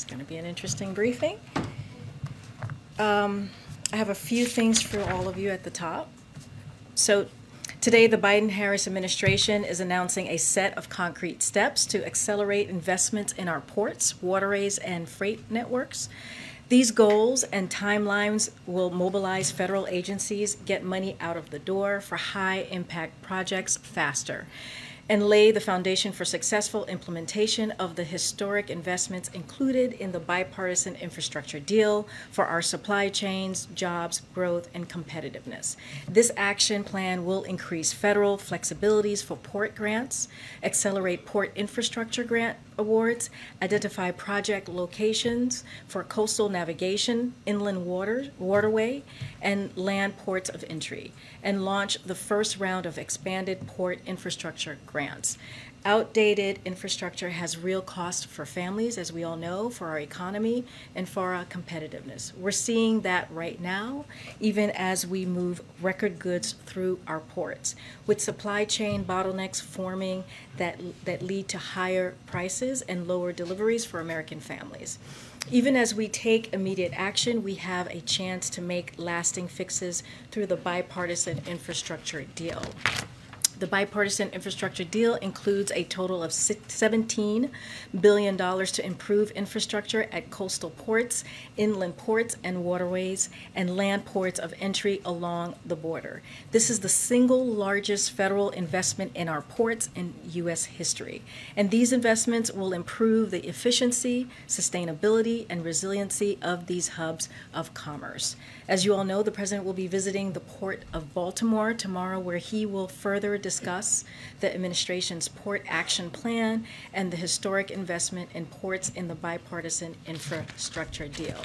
It's going to be an interesting briefing. Um, I have a few things for all of you at the top. So today, the Biden-Harris administration is announcing a set of concrete steps to accelerate investments in our ports, waterways, and freight networks. These goals and timelines will mobilize federal agencies, get money out of the door for high-impact projects faster and lay the foundation for successful implementation of the historic investments included in the bipartisan infrastructure deal for our supply chains, jobs, growth, and competitiveness. This action plan will increase federal flexibilities for port grants, accelerate port infrastructure grant awards, identify project locations for coastal navigation, inland water, waterway, and land ports of entry, and launch the first round of expanded port infrastructure grants. Outdated infrastructure has real cost for families, as we all know, for our economy, and for our competitiveness. We're seeing that right now, even as we move record goods through our ports, with supply chain bottlenecks forming that, that lead to higher prices and lower deliveries for American families. Even as we take immediate action, we have a chance to make lasting fixes through the bipartisan infrastructure deal. The bipartisan infrastructure deal includes a total of $17 billion to improve infrastructure at coastal ports, inland ports and waterways, and land ports of entry along the border. This is the single largest federal investment in our ports in U.S. history. And these investments will improve the efficiency, sustainability, and resiliency of these hubs of commerce. As you all know, the President will be visiting the Port of Baltimore tomorrow, where he will further discuss the administration's port action plan and the historic investment in ports in the bipartisan infrastructure deal.